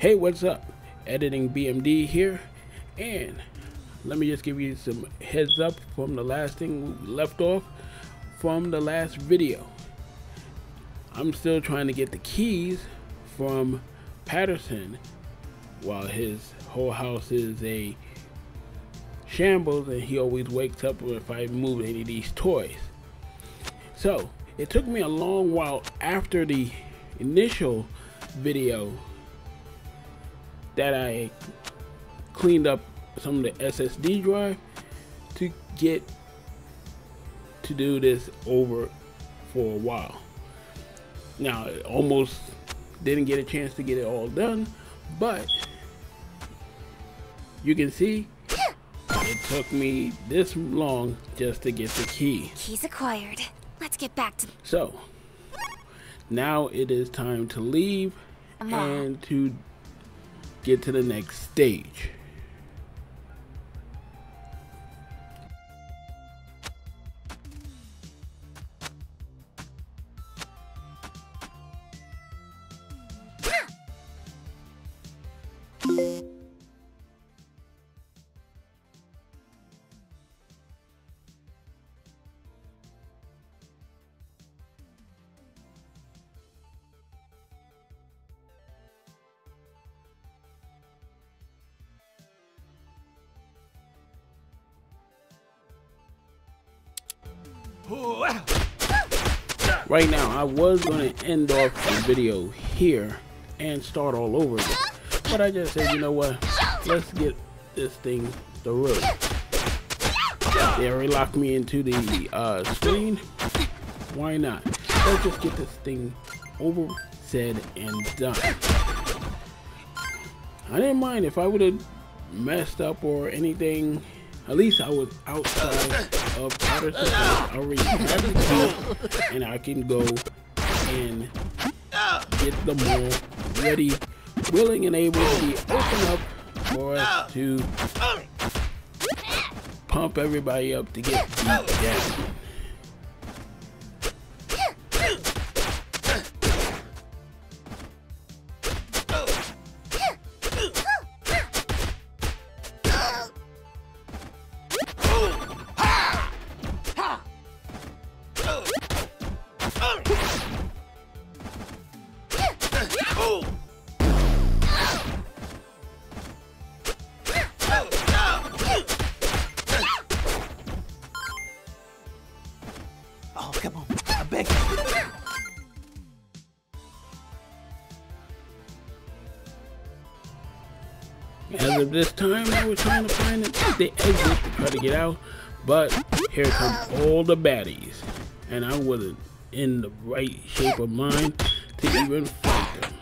Hey, what's up? Editing BMD here, and let me just give you some heads up from the last thing we left off from the last video. I'm still trying to get the keys from Patterson while his whole house is a shambles and he always wakes up if I move any of these toys. So it took me a long while after the initial video that I cleaned up some of the SSD drive to get to do this over for a while. Now, almost didn't get a chance to get it all done, but you can see it took me this long just to get the key. Keys acquired. Let's get back to. So, now it is time to leave and to get to the next stage. Right now, I was going to end off the video here and start all over again. But I just said, you know what? Let's get this thing through. They already locked me into the uh, screen. Why not? Let's just get this thing over, said, and done. I didn't mind if I would have messed up or anything at least I was outside of Patterson. I already the key, and I can go and get the mall ready, willing, and able to be open up for us to pump everybody up to get beat down. This time, I was trying to find the exit to try to get out, but here come all the baddies, and I wasn't in the right shape of mind to even fight them.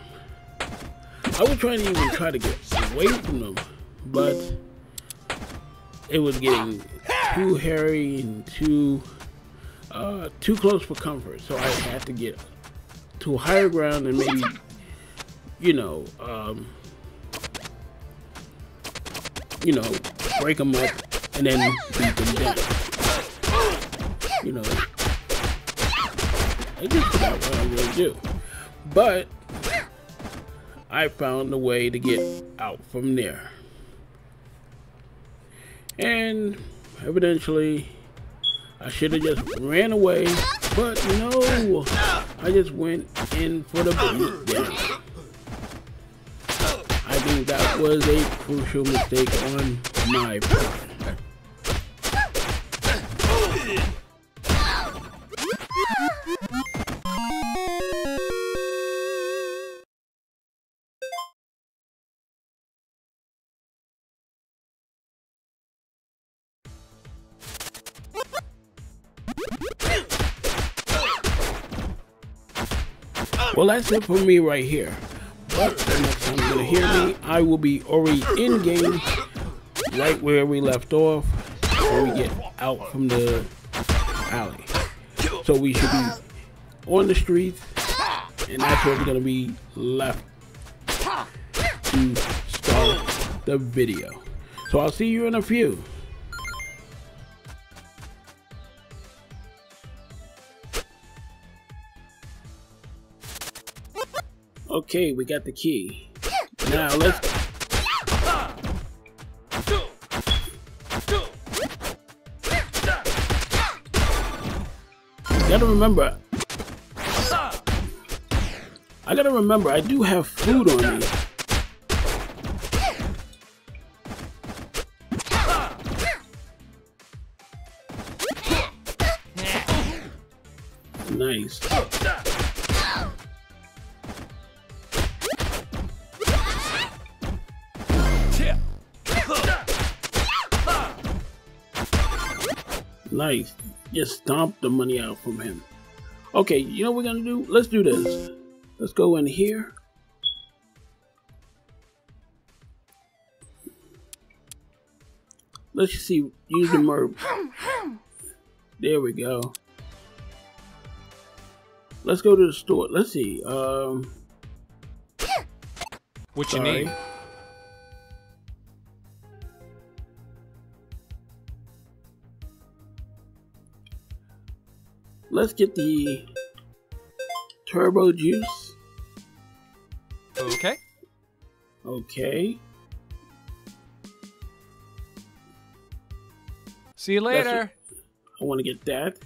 I was trying to even try to get away from them, but it was getting too hairy and too uh, too close for comfort, so I had to get to higher ground and maybe, you know, um, you know, break them up and then beat them down. You know, I just forgot what I to do. But I found a way to get out from there. And evidently, I should have just ran away, but no, I just went in for the beat down that was a crucial mistake on my part. Well, that's it for me right here. But next hear me, I will be already in game, right where we left off, when we get out from the alley. So we should be on the streets, and that's where we're gonna be left to start the video. So I'll see you in a few. Okay, we got the key. Now let's gotta remember. I gotta remember, I do have food on me. Nice. Nice. Just stomp the money out from him. Okay, you know what we're gonna do? Let's do this. Let's go in here. Let's see. Use the merb. There we go. Let's go to the store. Let's see. Um. What you need? Let's get the turbo juice. Okay. Okay. See you later. I want to get that.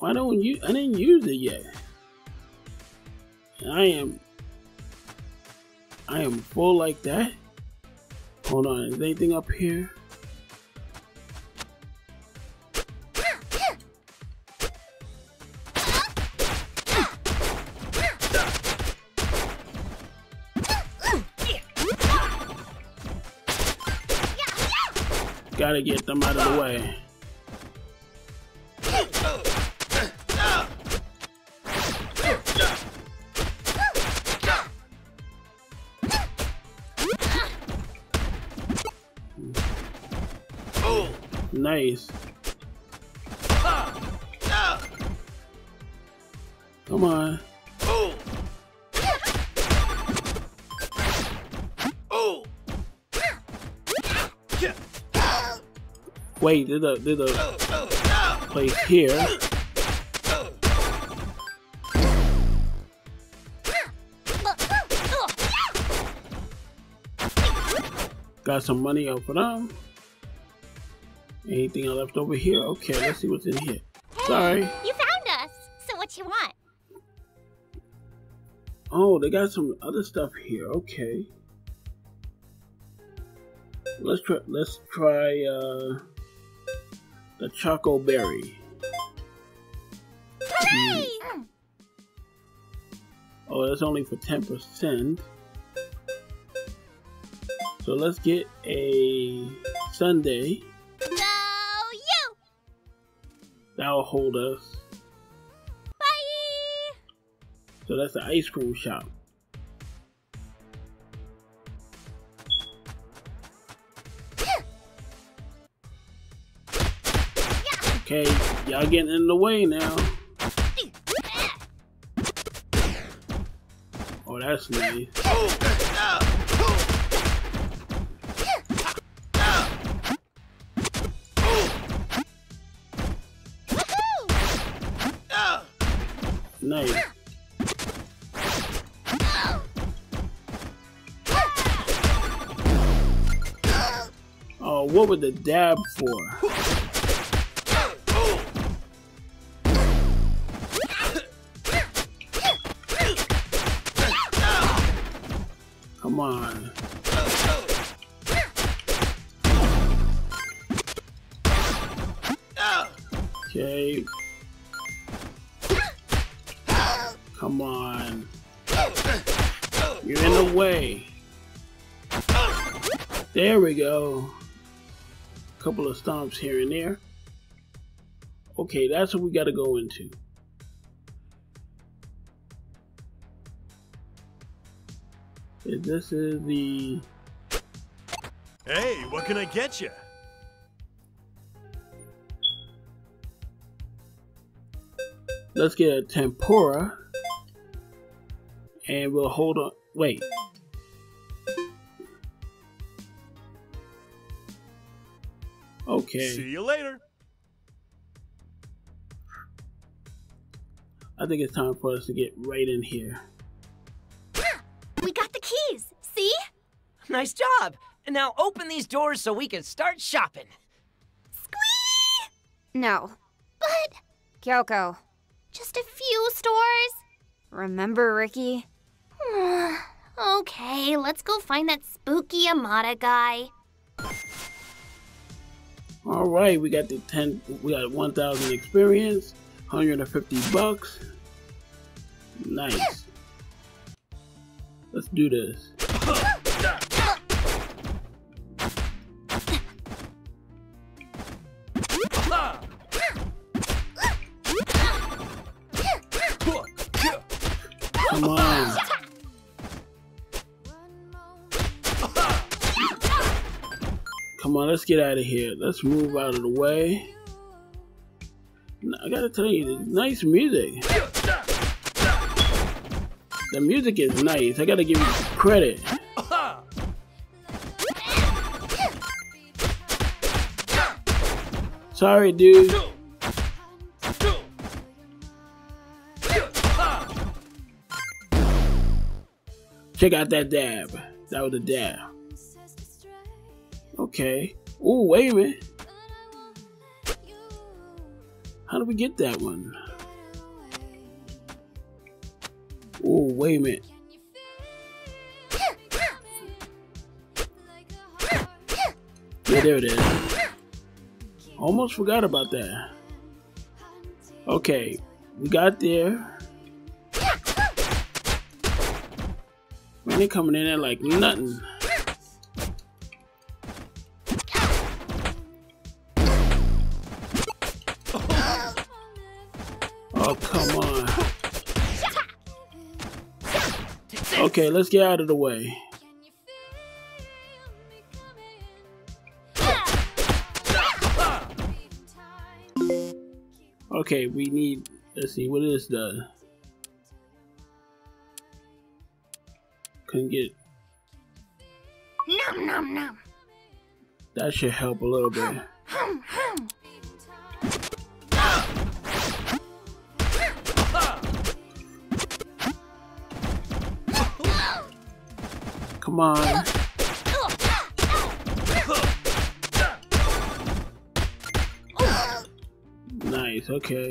Why don't you? I didn't use it yet. I am. I am full like that. Hold on, is anything up here? Gotta get them out of the way. Nice. Come on. Wait, there's a there's a place here. Got some money for them. Anything I left over here? Okay, let's see what's in here. Hey, Sorry. You found us. So what you want? Oh, they got some other stuff here. Okay. Let's try. Let's try uh, the choco berry. Hooray! Oh, that's only for ten percent. So let's get a sundae. That'll hold us. Bye. So that's the ice cream shop. Okay, y'all getting in the way now. Oh, that's nice. What would the dab for? Come on. Okay. Come on. You're in the way. There we go. Couple of stomps here and there. Okay, that's what we gotta go into. This is the Hey, what can I get you? let's get a tempura and we'll hold on wait okay See you later. I think it's time for us to get right in here. We got the keys. See? Nice job. And now open these doors so we can start shopping. Squee! No. But Kyoko. just a few stores. Remember Ricky? okay, let's go find that spooky Yamada guy. All right, we got the 10, we got 1,000 experience, 150 bucks. Nice. Let's do this. Let's get out of here. Let's move out of the way. I gotta tell you, nice music. The music is nice. I gotta give you credit. Sorry, dude. Check out that dab. That was a dab. Okay. Oh, wait a minute. How do we get that one? Oh, wait a minute. Yeah, there it is. Almost forgot about that. Okay, we got there. Man, they coming in there like nothing. Okay, let's get out of the way. Okay, we need, let's see, what is the, couldn't get, Nom nom nom. that should help a little bit. Hum hum. Come on. Nice, okay.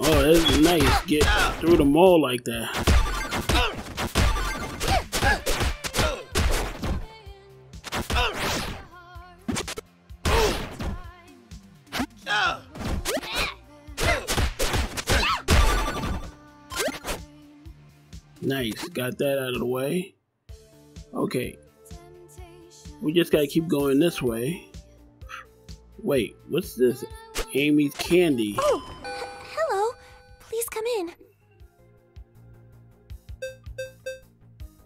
Oh, that's nice. Get through the mall like that. Got that out of the way. Okay. We just gotta keep going this way. Wait, what's this? Amy's candy. Oh, hello. Please come in.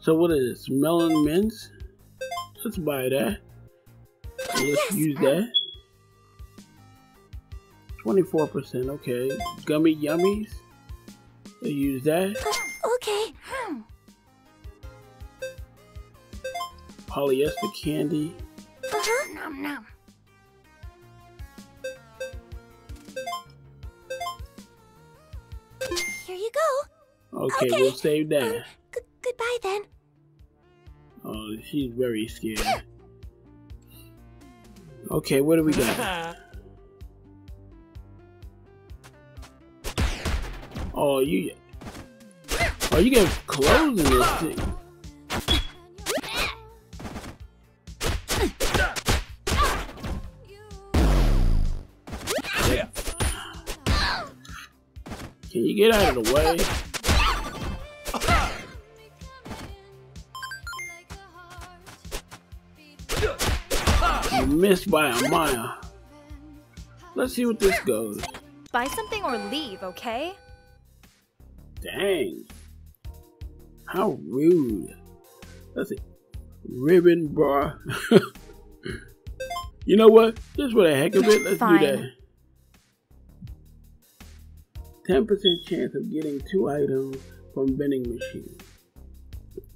So what is this? Melon mints? Let's buy that. Let's Yes. use that. 24%, okay. Gummy yummies. Let's use that. Uh, okay. Polyester candy. Uh-huh. Nom nom. Here you go. Okay, Okay. we'll save that. G- goodbye then. Oh, she's very scared. Okay, what do we got? Oh, you. Oh, you get clothes in this thing. You get out of the way? You missed by a mile. Let's see what this goes. Buy something or leave, okay? Dang. How rude. That's it. Ribbon bar. you know what? Just for the heck of it, let's do that. 10% chance of getting two items from vending machine.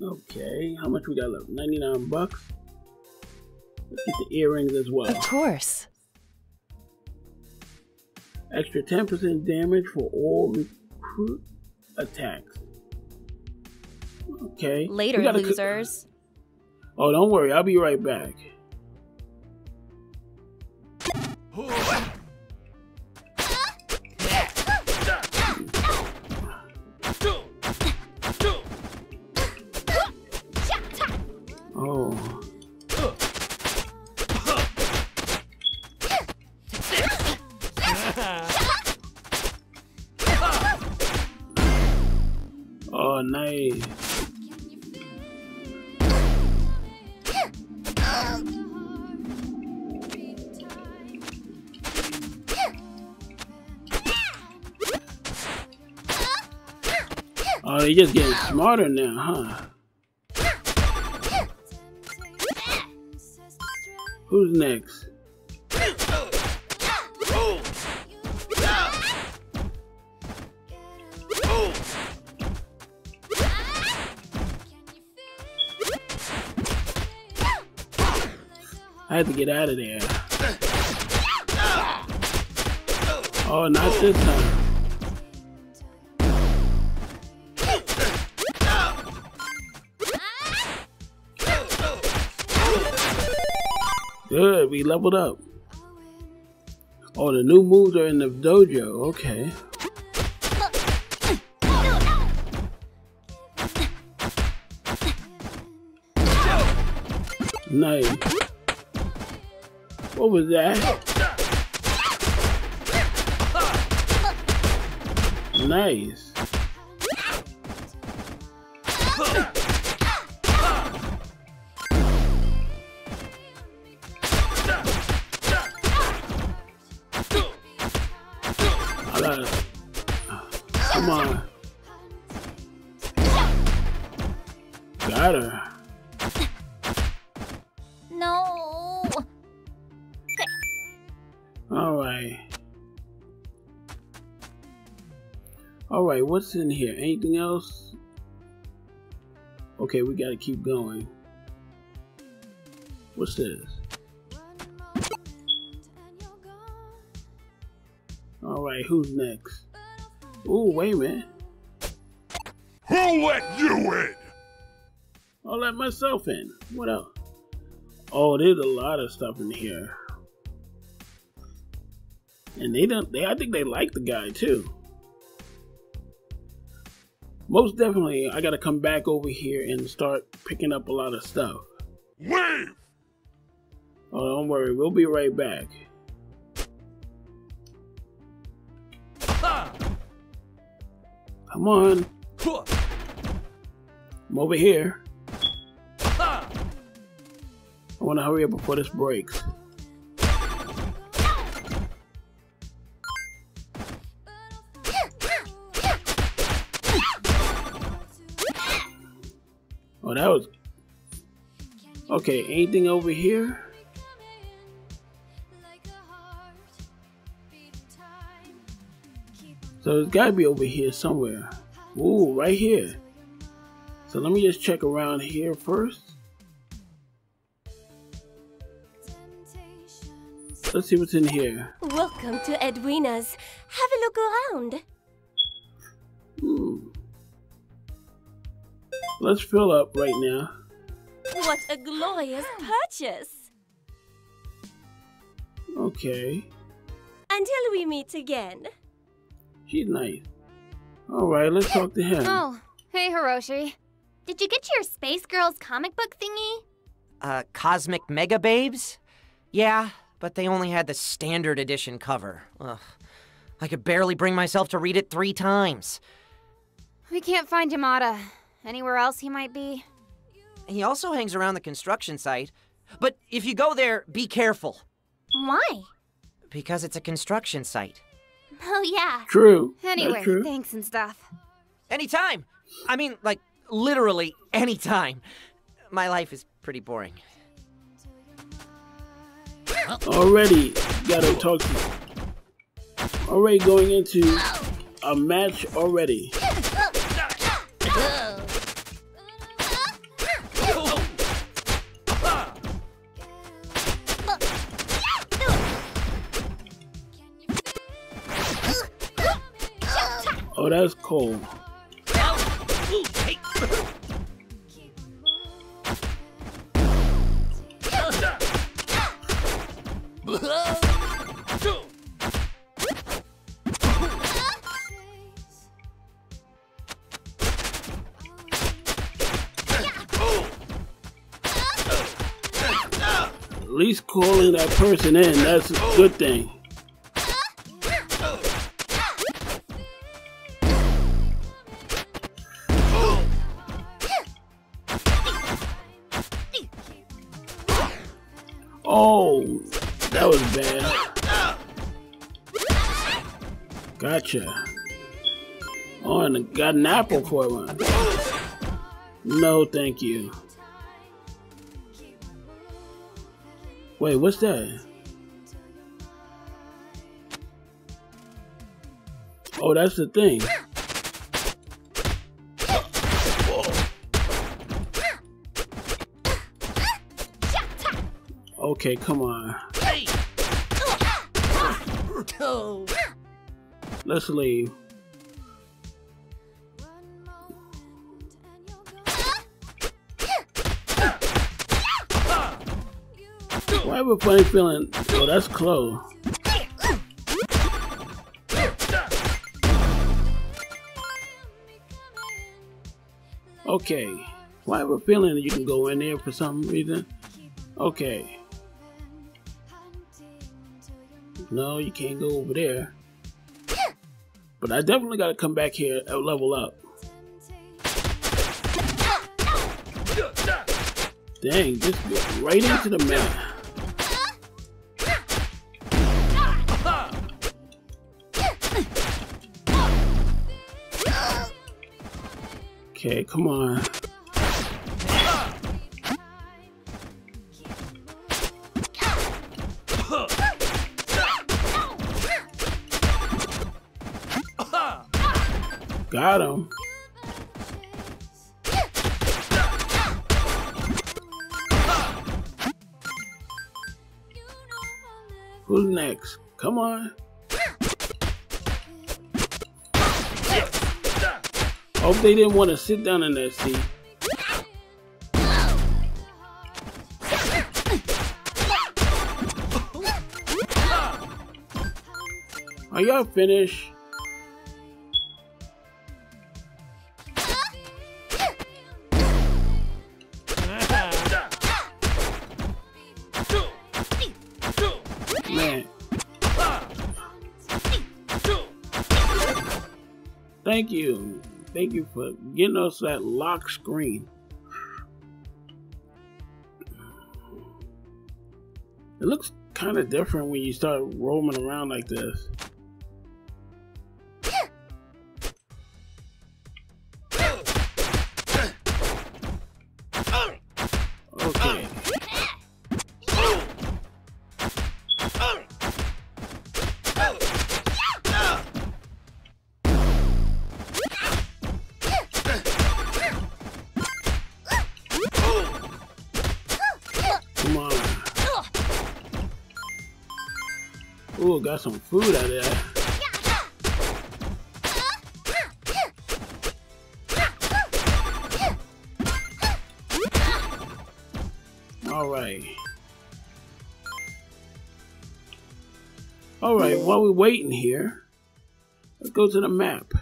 Okay, how much we got left? 99 bucks. Let's get the earrings as well. Of course. Extra 10% damage for all recruit attacks. Okay. Later, We gotta co- losers. Oh, don't worry, I'll be right back. Smarter now, huh? Who's next? I had to get out of there. Oh, not this time. Leveled up. Oh, the new moves are in the dojo. Okay. Nice. What was that? Nice. What's in here? Anything else? Okay, we gotta keep going. What's this? Alright, who's next? Ooh, wait a minute. Who let you in? I'll let myself in. What else? Oh, there's a lot of stuff in here. And they don't they I think they like the guy too. Most definitely I gotta come back over here and start picking up a lot of stuff. Leave! Oh don't worry, we'll be right back. Come on. I'm over here. I wanna hurry up before this breaks. Okay, anything over here? So it's gotta be over here somewhere. Ooh, right here. So let me just check around here first. Let's see what's in here. Welcome to Edwina's. Have a look around. Hmm. Let's fill up right now. What a glorious purchase. Okay. Until we meet again. She's nice. Alright, let's talk to him. Oh, hey Hiroshi. Did you get your Space Girls comic book thingy? Uh, Cosmic Mega Babes? Yeah, but they only had the standard edition cover. Ugh. I could barely bring myself to read it three times. We can't find Yamada. Anywhere else he might be? He also hangs around the construction site. But if you go there, be careful. Why? Because it's a construction site. Oh, yeah. True. Anyway, true. thanks and stuff. Anytime! I mean, like, literally anytime. My life is pretty boring. Already gotta talk to you. Already going into a match already. Oh, that's cool. At least calling that person in, that's a good thing. Oh, that was bad. Gotcha. Oh, and I got an apple for one. No, thank you. Wait, what's that? Oh, that's the thing. Okay, come on. Let's leave. Why have a funny feeling? Oh, that's close. Okay. Why have a feeling you can go in there for some reason? Okay. No, you can't go over there. But I definitely gotta come back here and level up. Dang, just go right into the map. Okay, come on. Got him. Who's next? Come on. Hope they didn't want to sit down in that seat. Are y'all finished? Thank you. Thank you for getting us that lock screen. It looks kind of different when you start roaming around like this. Got some food out of there. All right. All right, while we're waiting here, let's go to the map.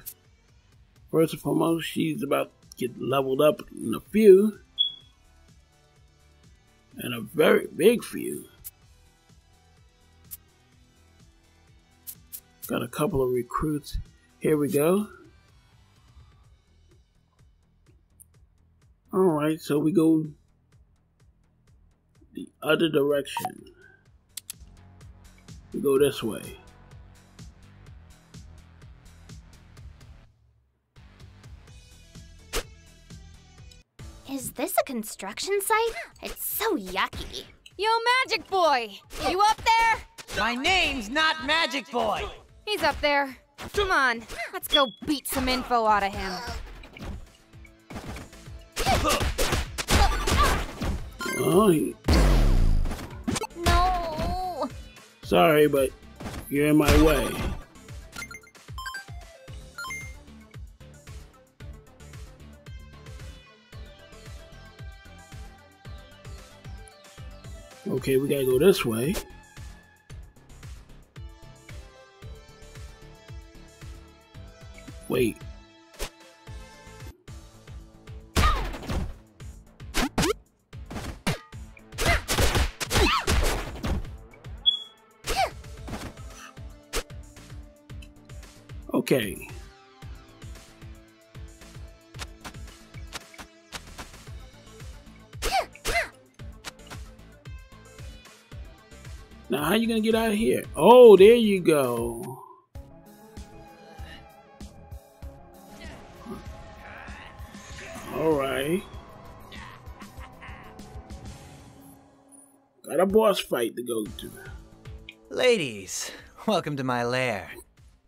First and foremost, she's about to get leveled up in a few. And a very big few. Got a couple of recruits. Here we go. Alright, so we go the other direction. We go this way. Is this a construction site? It's so yucky. Yo, Magic Boy! You up there? My name's not Magic Boy. He's up there. Come on, let's go beat some info out of him. Oh, No. sorry, but you're in my way. Okay, we gotta go this way. Wait. Okay. Now, how you gonna get out of here? Oh, there you go. A boss fight to go to. Ladies, welcome to my lair.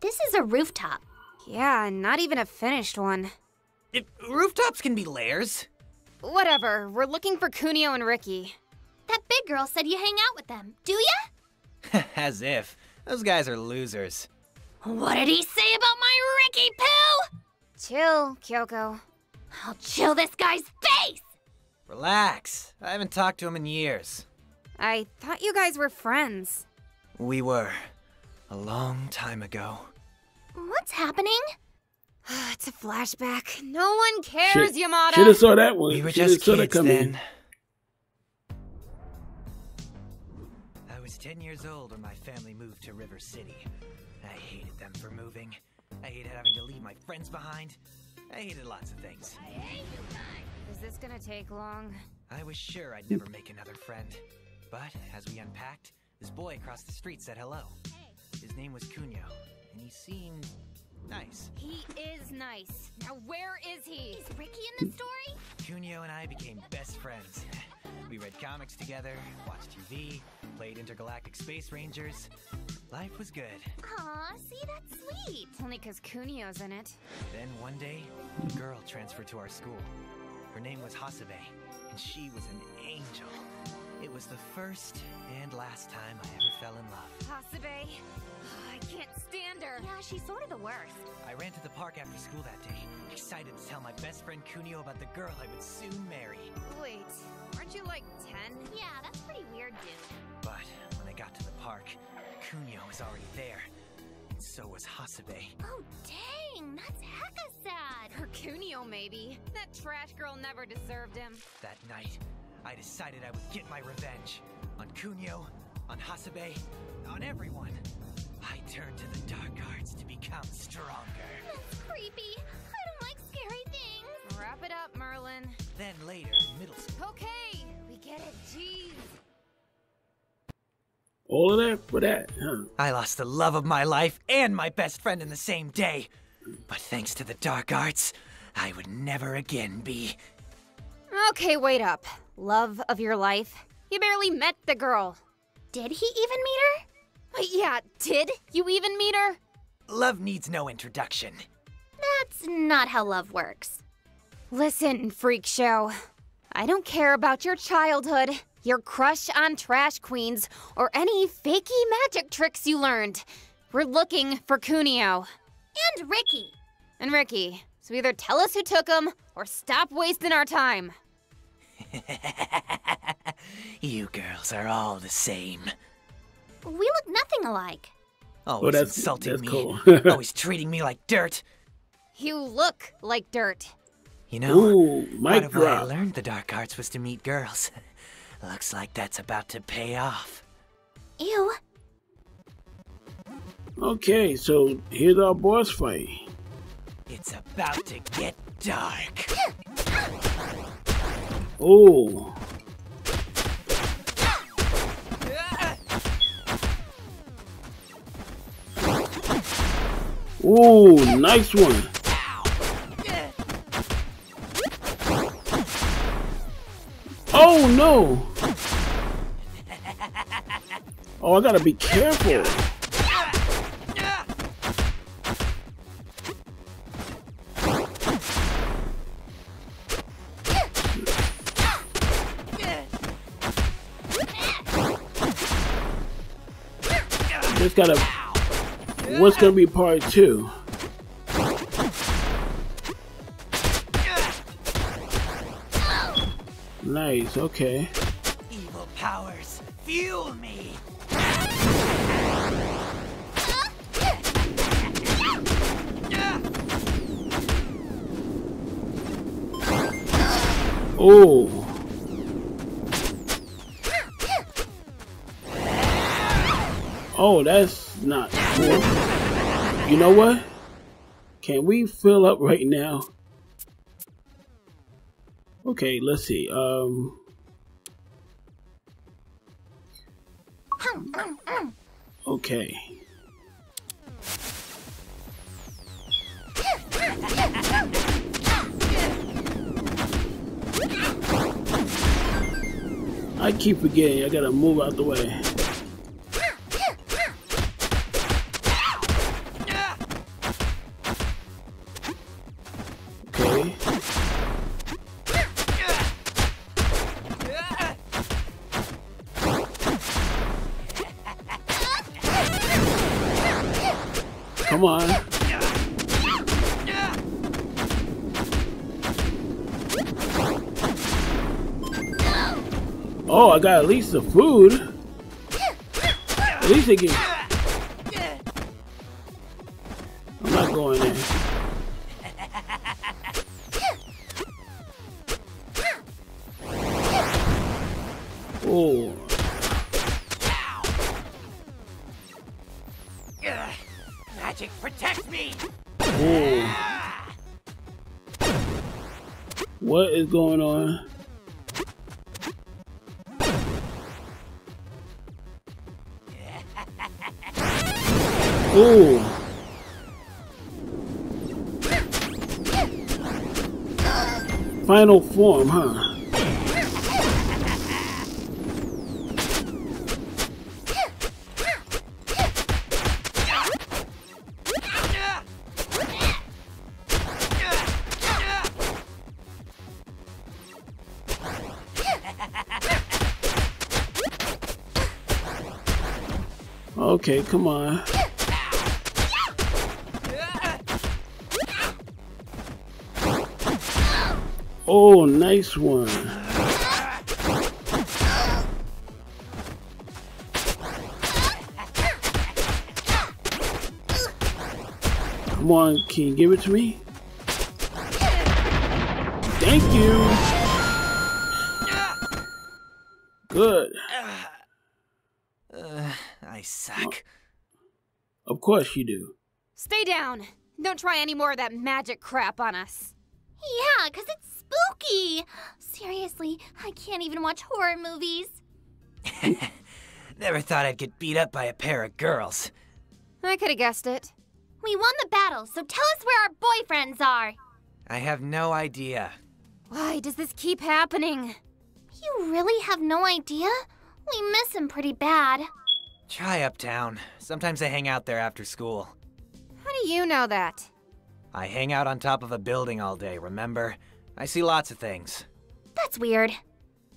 This is a rooftop. Yeah, not even a finished one. It, rooftops can be lairs. Whatever, we're looking for Kunio and Ricky. That big girl said you hang out with them. Do ya? As if. Those guys are losers. What did he say about my Ricky Poo? Chill, Kyoko. I'll chill this guy's face! Relax. I haven't talked to him in years. I thought you guys were friends. We were. A long time ago. What's happening? it's a flashback. No one cares, Yamada. Should have saw that one. We were Shoulda just saw kids coming. then. I was 10 years old when my family moved to River City. I hated them for moving. I hated having to leave my friends behind. I hated lots of things. Is this gonna take long? I was sure I'd never make another friend. But as we unpacked, this boy across the street said hello. His name was Kunio, and he seemed nice. He is nice. Now where is he? Is Ricky in the story? Kunio and I became best friends. We read comics together, watched TV, played Intergalactic Space Rangers. Life was good. Aw, see, that's sweet. Only cause Kunio's in it. Then one day, a girl transferred to our school. Her name was Hasebe, and she was an angel. It was the first and last time I ever fell in love. Hasebe. Oh, I can't stand her. Yeah, she's sort of the worst. I ran to the park after school that day, excited to tell my best friend Kunio about the girl I would soon marry. Wait, aren't you like 10? Yeah, that's pretty weird, dude. But when I got to the park, Kunio was already there, and so was Hasebe. Oh, dang, that's hecka sad. Her Kunio, maybe. That trash girl never deserved him. That night, I decided I would get my revenge on Kunio, on Hasebe, on everyone. I turned to the dark arts to become stronger. That's creepy. I don't like scary things. Wrap it up, Merlin. Then later, in middle school, Okay, we get it. Jeez. All of that for that, huh? I lost the love of my life and my best friend in the same day. But thanks to the dark arts, I would never again be. Okay, wait up. Love of your life? You barely met the girl. Did he even meet her? Wait, yeah, did you even meet her? Love needs no introduction. That's not how love works. Listen, freak show. I don't care about your childhood, your crush on trash queens, or any fakey magic tricks you learned. We're looking for Kunio And Ricky. and Ricky. So either tell us who took them or stop wasting our time. you girls are all the same. We look nothing alike. Always that's- insulting that's me. cool. always treating me like dirt. You look like dirt. You know, Ooh, part of why I learned the dark arts was to meet girls. Looks like that's about to pay off. Ew. Okay, so here's our boss fight. It's about to get dark. Oh, ooh, nice one. Oh no! Oh, I gotta be careful. Gotta. What's gonna be part two? Nice, okay. Evil powers, fuel me! Oh. Oh, that's not cool. You know what? Can we fill up right now? Okay, let's see. Um. Okay. I keep forgetting. I gotta move out the way. Come on. Oh, I got at least the food. At least they get. Final form, huh? Okay, come on. Nice one. Come on, can you give it to me? Thank you. Good. Uh, I suck. Of course you do. Stay down. Don't try any more of that magic crap on us. Seriously, I can't even watch horror movies. Never thought I'd get beat up by a pair of girls. I could have guessed it. We won the battle, so tell us where our boyfriends are. I have no idea. Why does this keep happening? You really have no idea? We miss him pretty bad. Try uptown. Sometimes I hang out there after school. How do you know that? I hang out on top of a building all day, remember? I see lots of things. That's weird.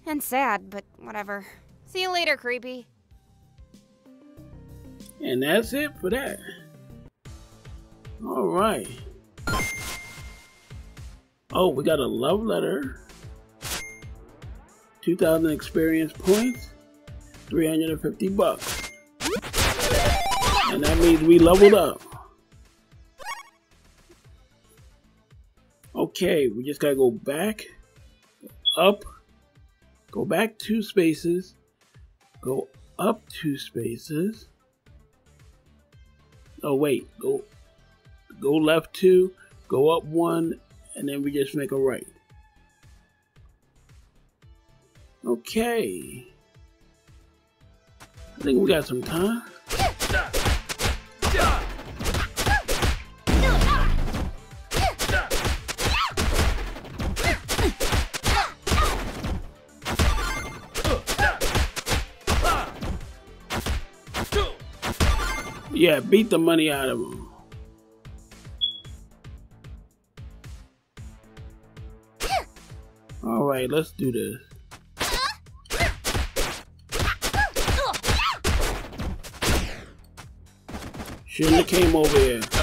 And sad, but whatever. See you later, creepy. And that's it for that. All right. Oh, we got a love letter. 2,000 experience points. 350 bucks. And that means we leveled up. Okay, we just gotta go back, up, go back two spaces, go up two spaces. Oh wait, go go left two, go up one, and then we just make a right. Okay. I think we got some time. Yeah, beat the money out of him. All right, let's do this. Shouldn't have came over here.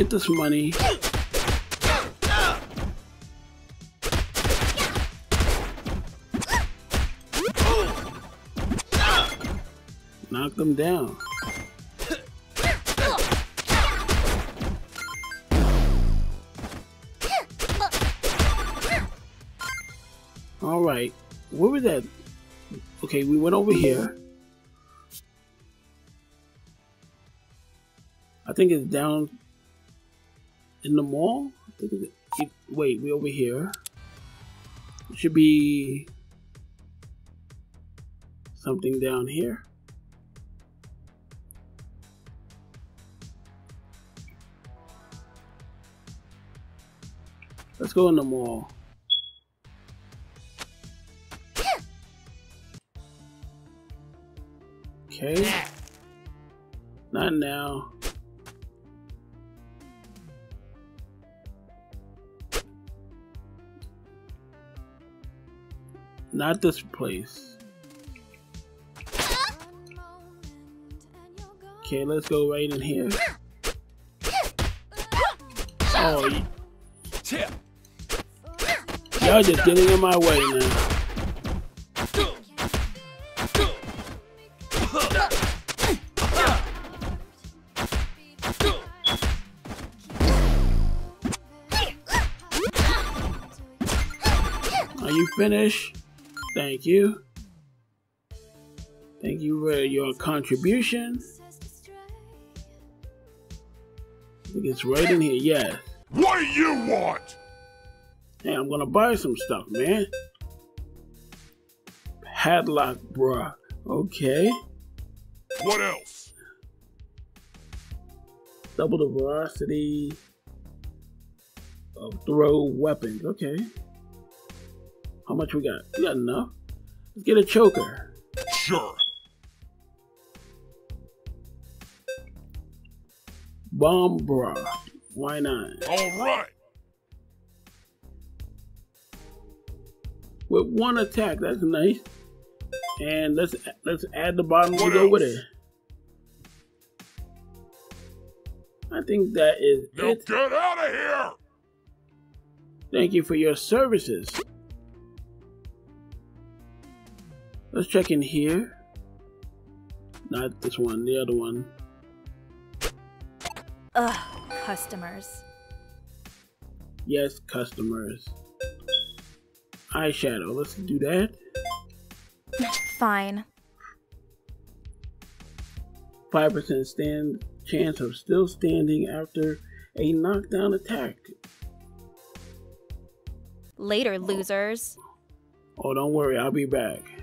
Get this money. Knock them down. All right, where was that? Okay, we went over here. I think it's down in the mall. I think it, wait, we over here. It should be something down here. Let's go in the mall. Okay. Not now. Not this place. Okay, let's go right in here. Oh, y'all just getting in my way now. Are you finished? Thank you. Thank you for your contribution. I think it's right in here. Yes. What do you want? Hey, I'm gonna buy some stuff, man. Padlock, bruh. Okay. What else? Double the velocity of throw weapons. Okay. How much we got? We got enough. Let's get a choker. Sure. Bomb bra. Why not? All right. With one attack, that's nice. And let's let's add the bottom to What go with it. I think that is Now it. get out of here! Thank you for your services. Let's check in here. Not this one, the other one. Ugh, customers. Yes, customers. Eyeshadow, let's do that. Fine. 5% stand chance of still standing after a knockdown attack. Later, losers. Oh, don't worry, I'll be back.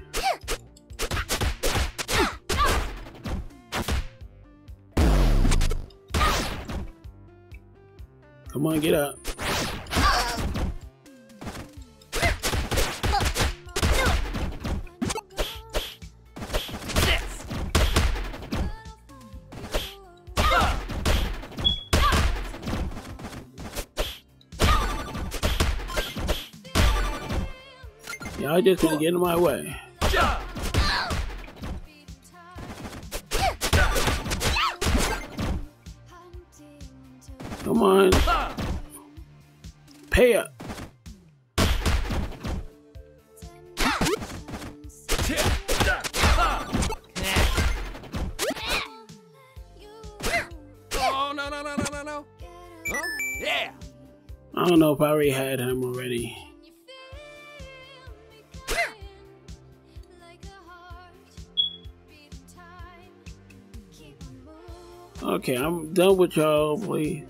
Come on, get up. Y'all just gonna get in my way. Already had him already. Okay, I'm done with y'all, please.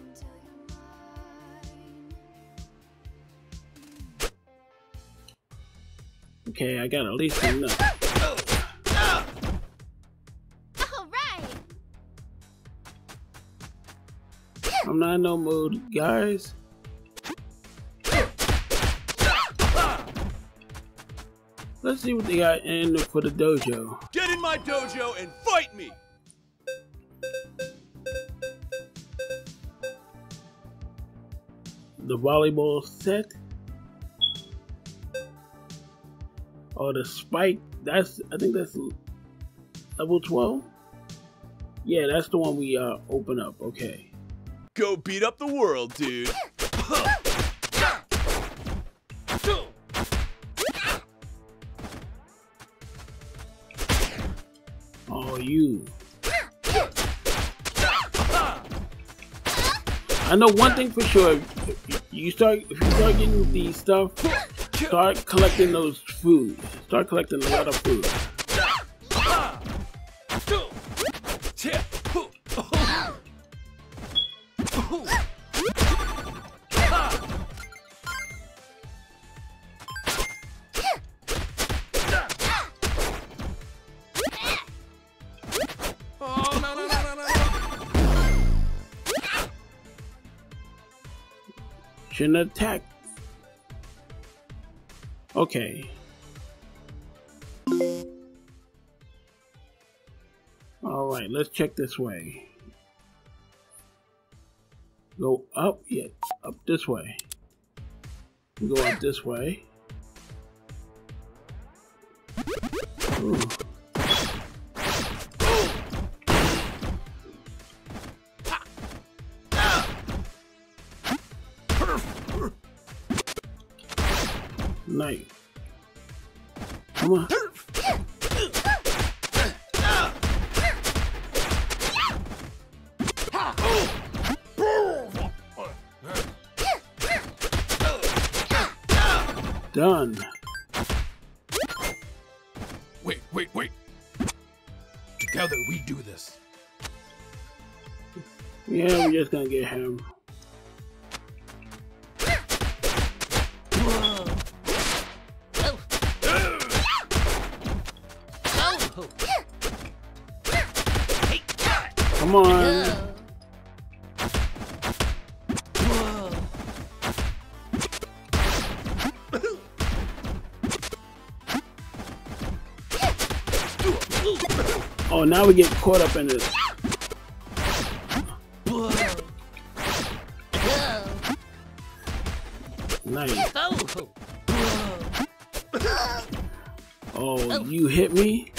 Okay, I got at least enough. All right. I'm not in no mood, guys. Let's see what they got in for the dojo. Get in my dojo and fight me! The volleyball set. Or oh, the spike. That's, I think that's level 12? Yeah, that's the one we uh, open up. Okay. Go beat up the world, dude. I know one thing for sure. You start if you start getting these stuff, start collecting those food. Start collecting a lot of food. Attack. Okay. Alright, let's check this way. Go up, yeah, up this way. Go up this way. Ooh. Nice. Come on. Done. Wait, wait, wait. Together we do this. Yeah, we're just gonna get him. Now we get caught up in this. Nice. Oh, oh you hit me?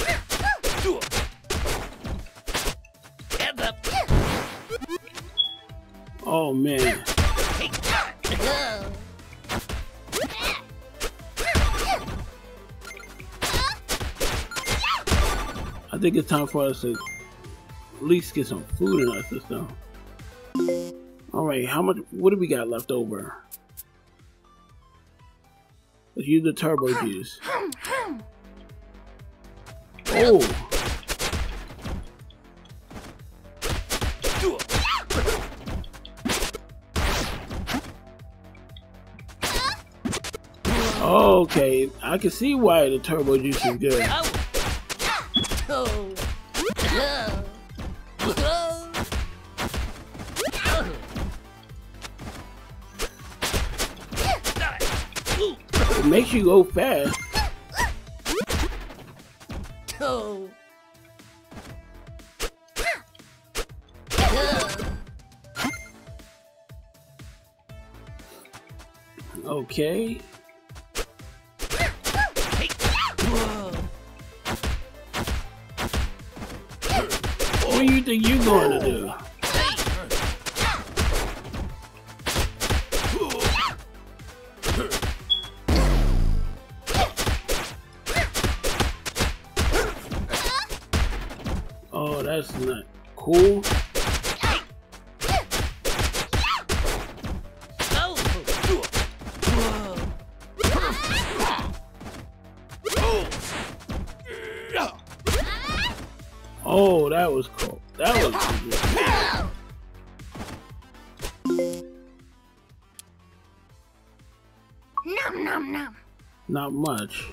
Think it's time for us to at least get some food in our system. Alright, how much what do we got left over? Let's use the turbo juice. Oh! Okay, I can see why the turbo juice is good. Go fast. Okay. What do you think you're going to do? Much.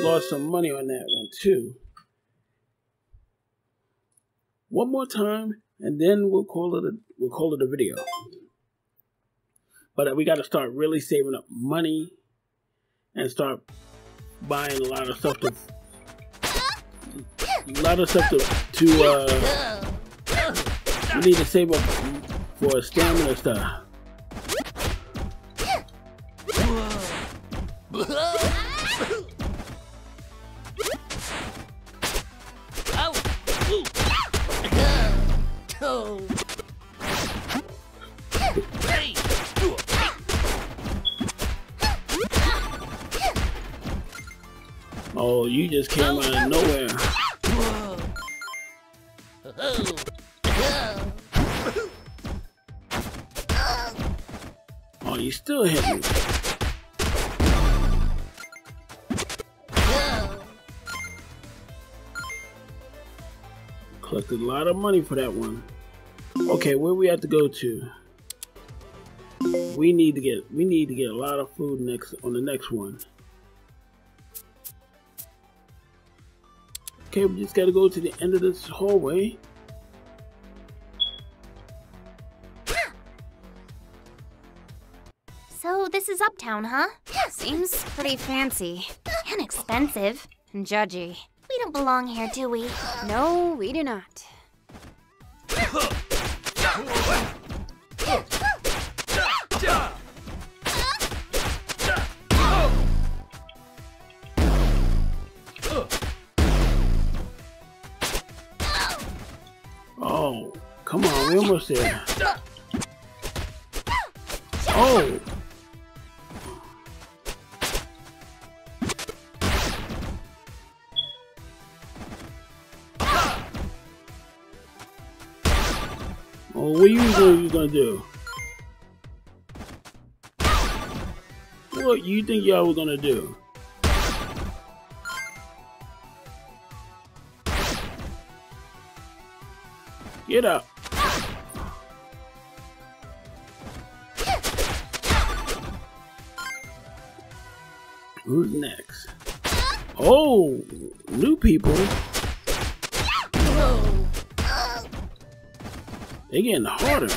Lost some money on that one too. One more time, and then we'll call it a we'll call it a video. But we got to start really saving up money and start buying a lot of stuff to a lot of stuff to, to uh, we need to save up for stamina stuff. Oh, you just came out of nowhere. Still hit me. Collected a lot of money for that one. Okay, where we have to go to? We need to get we need to get a lot of food next on the next one. Okay, we just gotta go to the end of this hallway. This is Uptown, huh? Seems pretty fancy And expensive. and judgy. We don't belong here, do we? No, we do not. Oh, come on, we almost there. Oh, Oh, what you gonna, gonna do? What you think y'all were gonna do? Get up. Who's next? Oh, new people. They getting harder.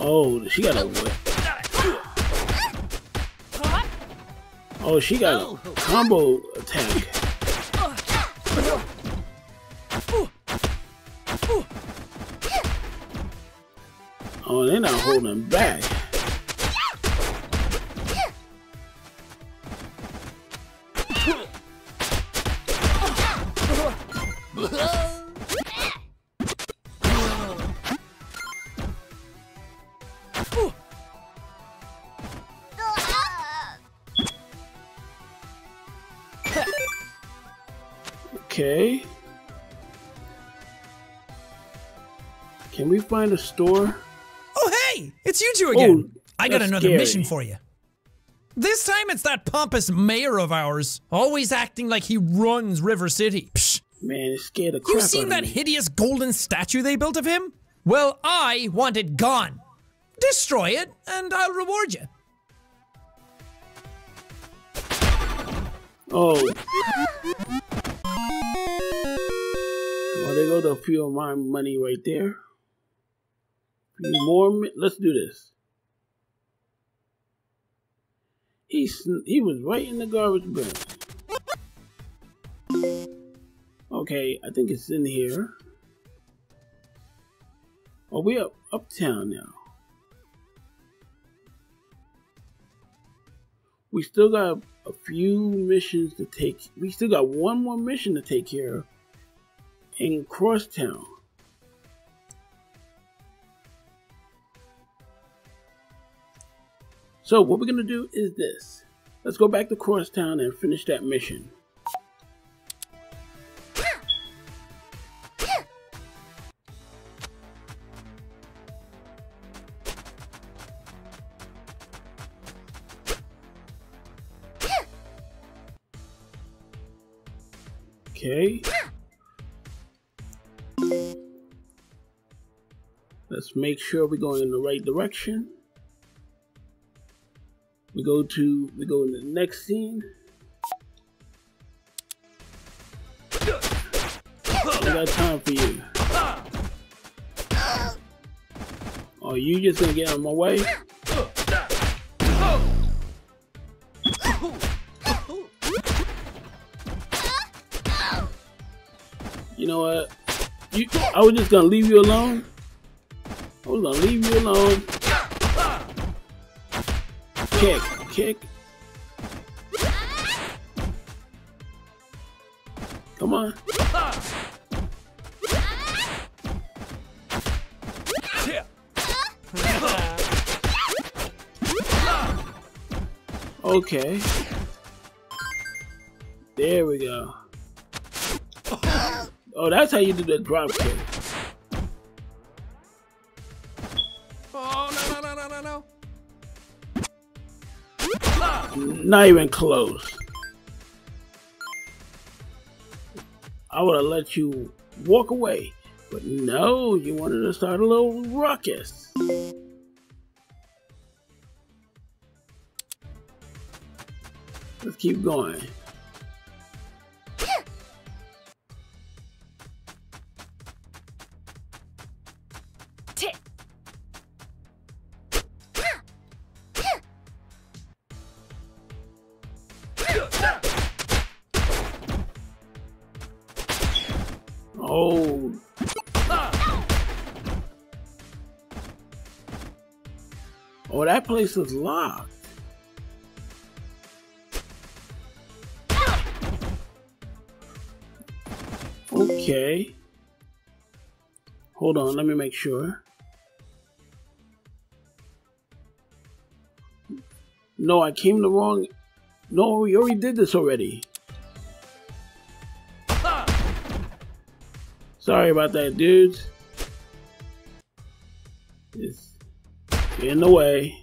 Oh, she got a. Oh, she got a combo attack. Oh, they're not holding back. Okay. Can we find a store? Oh, hey! It's you two again! Oh, I got another scary. mission for you. This time it's that pompous mayor of ours, always acting like he runs River City. Psh, Man, it's scared the crap You've seen that me. hideous golden statue they built of him? Well, I want it gone. Destroy it, and I'll reward you. Oh. Well, there go the few of my money right there. Few more. Let's do this. He he was right in the garbage bin. Okay, I think it's in here. Oh, we up uptown now. We still got a few missions to take. We still got one more mission to take care of in Crosstown. So what we're gonna do is this. Let's go back to Crosstown and finish that mission. Make sure we're going in the right direction. We go to we go in the next scene. I got time for you. Oh, Oh, you just gonna get on my way? You know what? You, I was just gonna leave you alone. I on, leave you alone. Kick, kick. Come on. Okay. There we go. Oh, that's how you do the drop kick. Not even close. I would have let you walk away, but no, you wanted to start a little ruckus. Let's keep going. Place is locked. Okay. Hold on, let me make sure. No, I came the wrong. No, we already did this already. Sorry about that, dudes. It's in the way.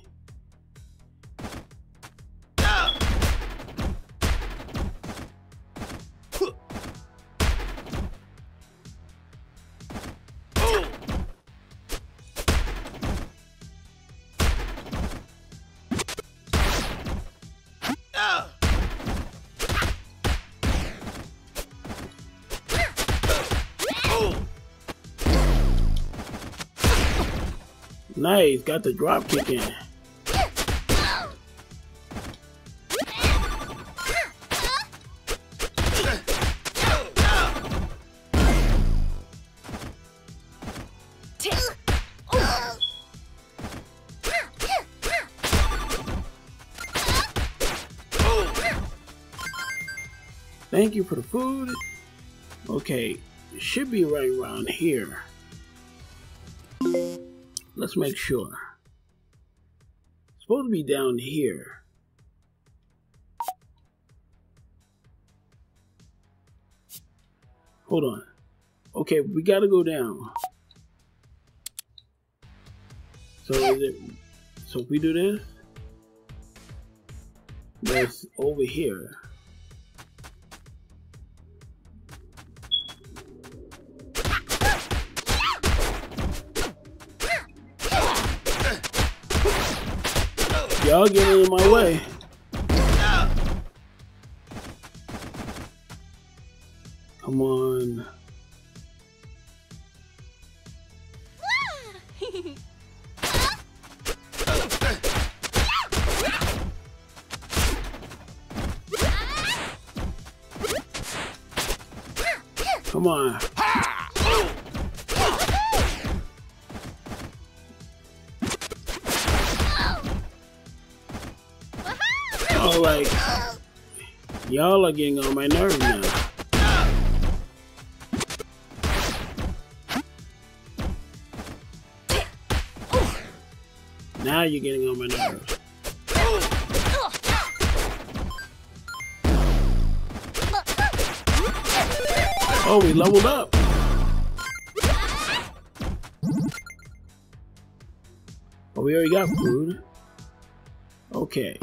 Nice, got the drop kick in. Thank you for the food. Okay, should be right around here. Let's make sure. It's supposed to be down here. Hold on. Okay, we gotta go down. So is it so if we do this, that's over here. Y'all getting in my way. Are getting on my nerves now. Now you're getting on my nerves. Oh, we leveled up. Oh, we already got food. Okay.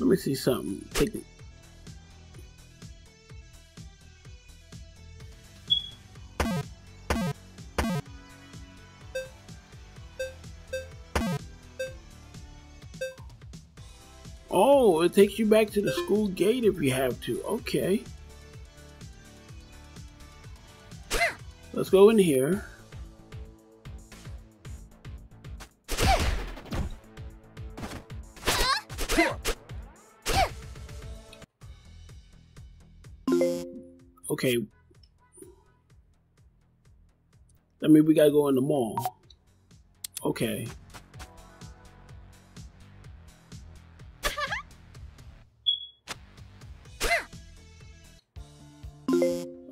Let me see something. Take it. Oh, it takes you back to the school gate if you have to. Okay. Let's go in here. Okay. That means we gotta go in the mall. Okay.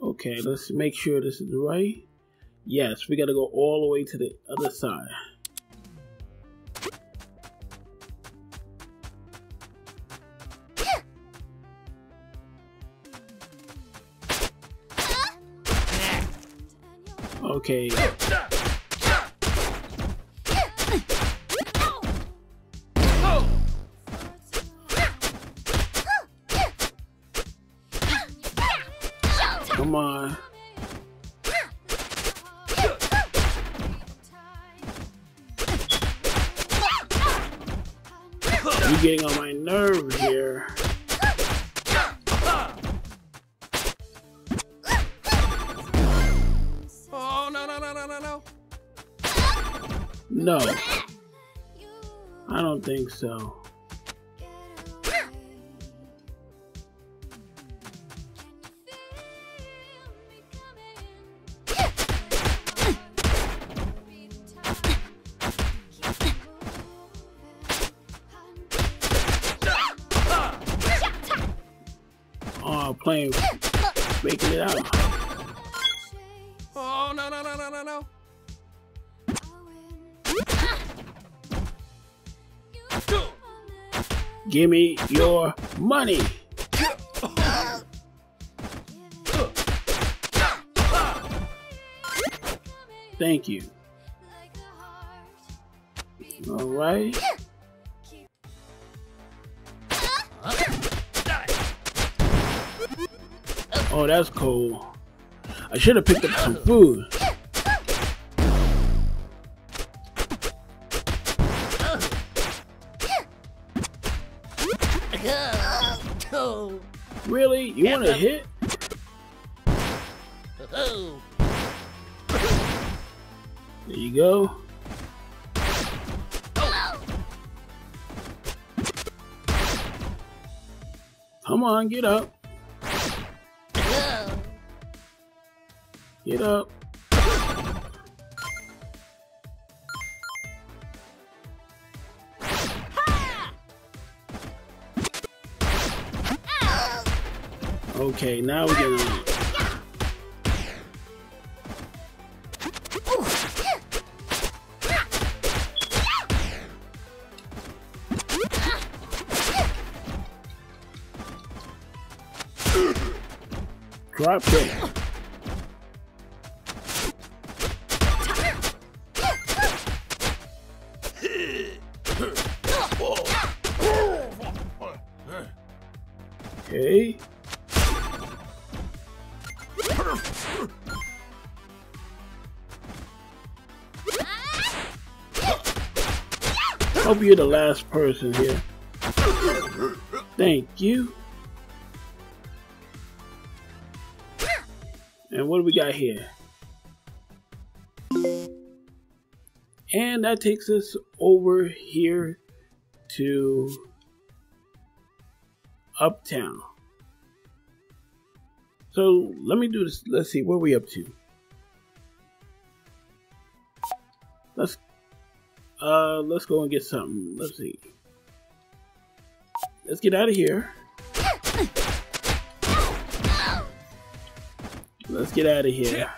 Okay, let's make sure this is right. Yes, we gotta go all the way to the other side. Okay. Playing, making it out. Oh, no, no, no, no, no, no. Give me your money. Thank you. All right. Oh, that's cool. I should have picked up some food. Really? You want to hit? There you go. Come on, get up. Okay, now we're gonna. Drop kick. Hope you're the last person here. Thank you. And what do we got here? And that takes us over here to Uptown. So let me do this. Let's see, where we up to? Let's uh let's go and get something. Let's see. Let's get out of here. Let's get out of here.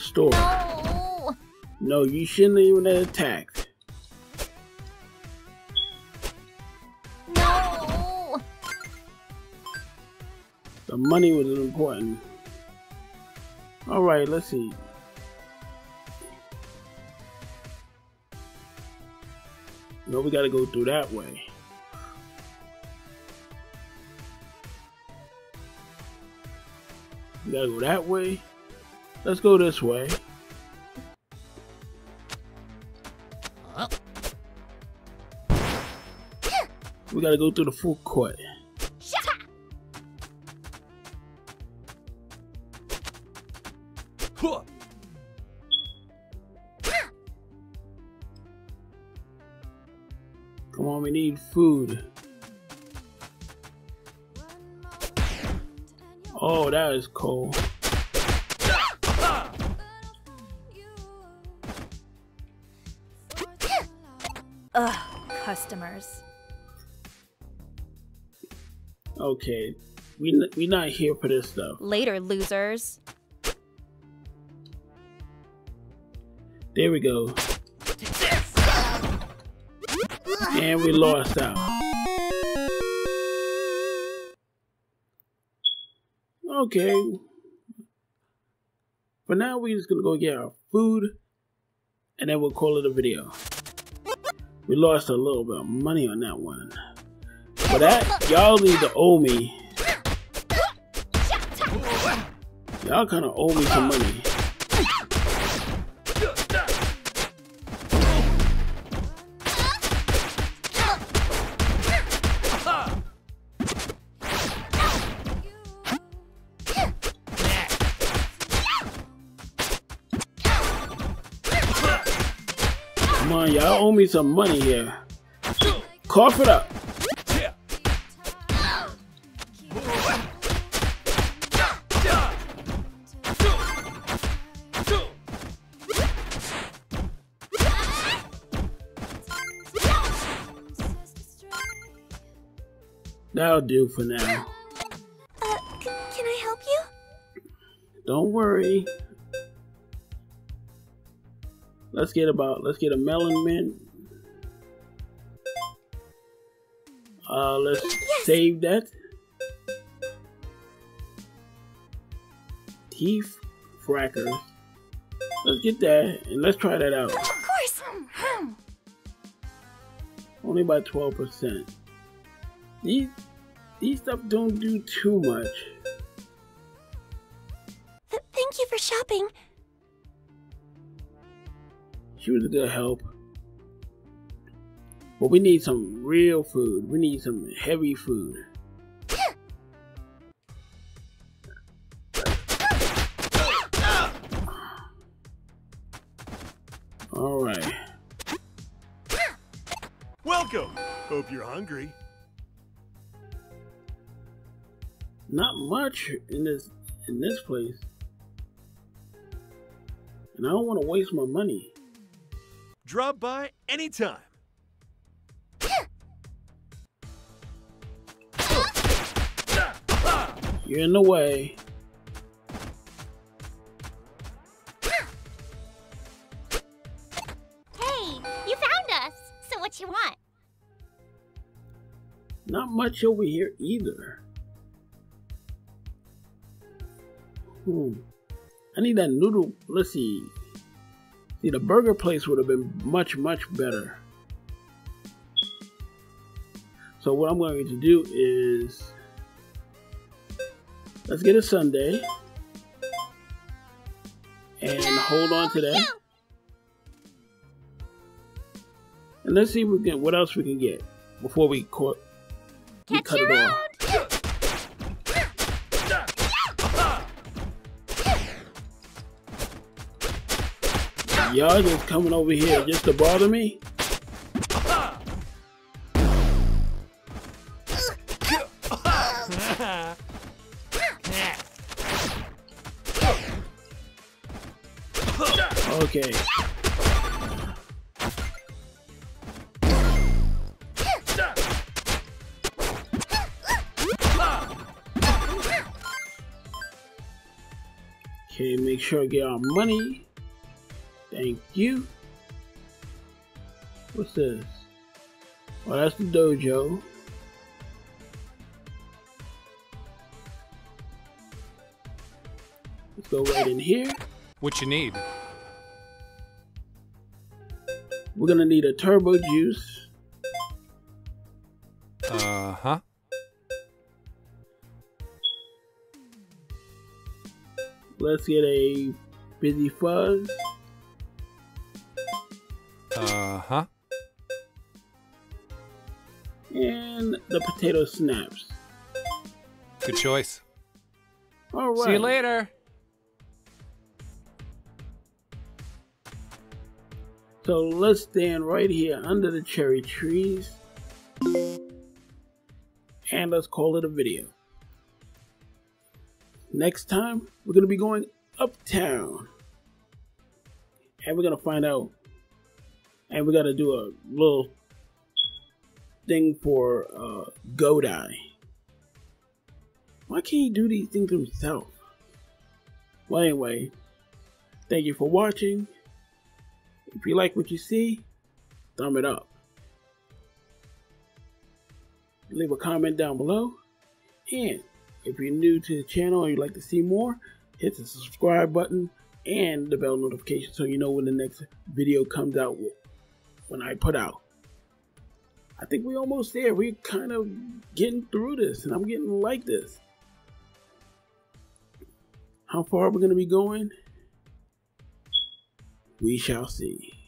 Store. No, you shouldn't even have attacked. No. The money was important. Alright, let's see. No, we gotta go through that way. We gotta go that way. Let's go this way. We gotta go through the food court. Come on, we need food. Oh, that is cool. Okay, we we not here for this stuff. Later, losers. There we go. And we lost out. Okay. For now, we're just gonna go get our food, and then we'll call it a video. We lost a little bit of money on that one. But that, y'all need to owe me. Y'all kind of owe me some money. Come on, y'all owe me some money here. Cough it up. That'll do for now. Uh, can I help you? Don't worry. Let's get about let's get a melon mint. Uh let's save that. Teeth frackers. Let's get that and let's try that out. Of course. Only by twelve percent. These these stuff don't do too much. Th- thank you for shopping. She was a good help. But we need some real food. We need some heavy food. Alright. Welcome. Hope you're hungry. Not much in this in this place. And I don't want to waste my money. Drop by anytime. You're in the way. Hey, you found us. So what you want? Not much over here either. Hmm. I need that noodle. Let's see. See, the burger place would have been much, much better. So what I'm going to do is let's get a sundae and hold on to that. And let's see if we can what else we can get before we, we cut it off. Y'all just coming over here just to bother me? Okay. Okay, make sure I get our money. Thank you. What's this? Well, that's the dojo. Let's go right in here. What you need? We're gonna need a turbo juice. Uh huh. Let's get a busy fuzz. Huh. And the potato snaps. Good choice. All right. See you later. So let's stand right here under the cherry trees. And let's call it a video. Next time, we're going to be going uptown. And we're going to find out. And we got to do a little thing for uh, Godai. Why can't he do these things himself? Well, anyway, thank you for watching. If you like what you see, thumb it up. Leave a comment down below. And if you're new to the channel and you'd like to see more, hit the subscribe button and the bell notification so you know when the next video comes out when I put out. I think we're almost there. We're kind of getting through this and I'm getting like this. How far we're we going to be going? We shall see.